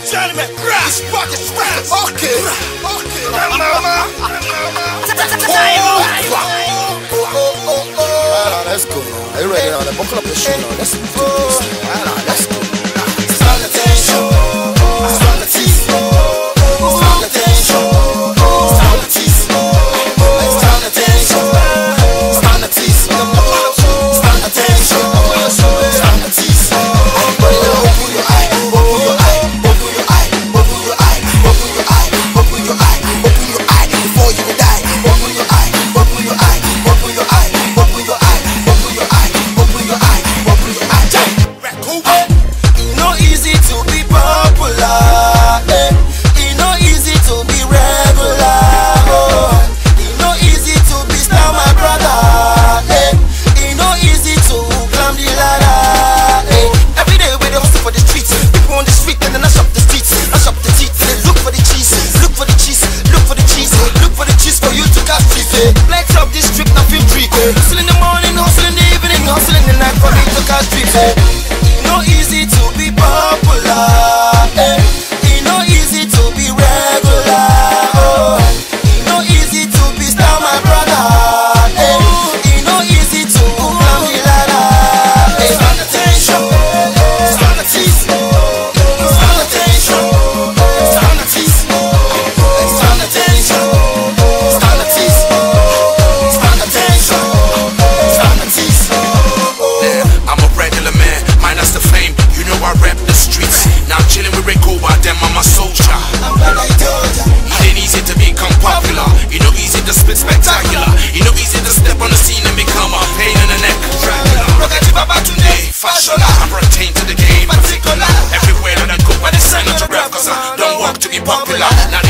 Gentlemen, crash, fucking smash. Okay, okay. Let's go now. Are you ready now? Buckle up your shoe now. Let's do this. popular. Now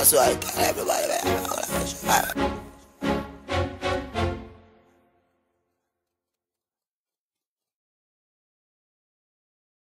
That's why I tell everybody, that.